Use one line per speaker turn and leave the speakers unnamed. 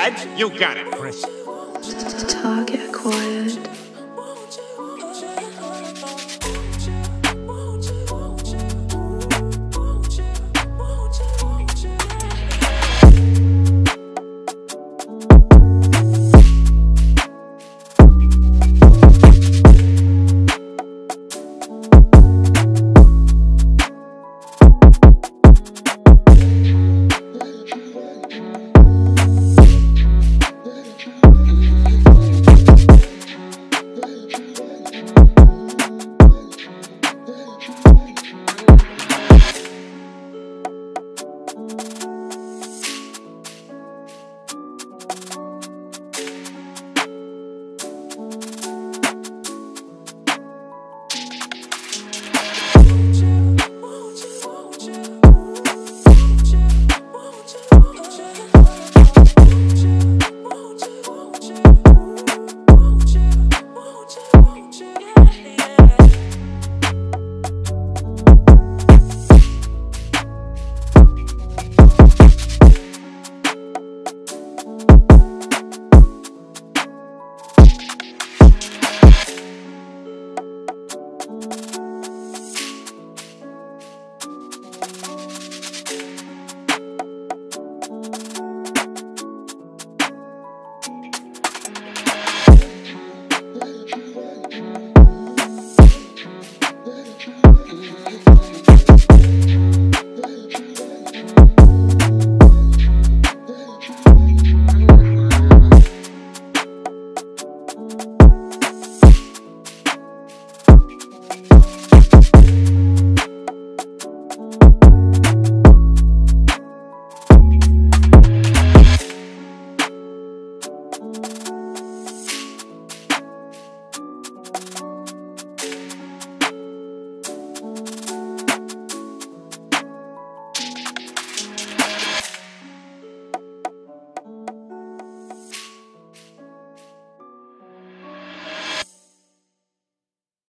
Dad, you got it.
Target.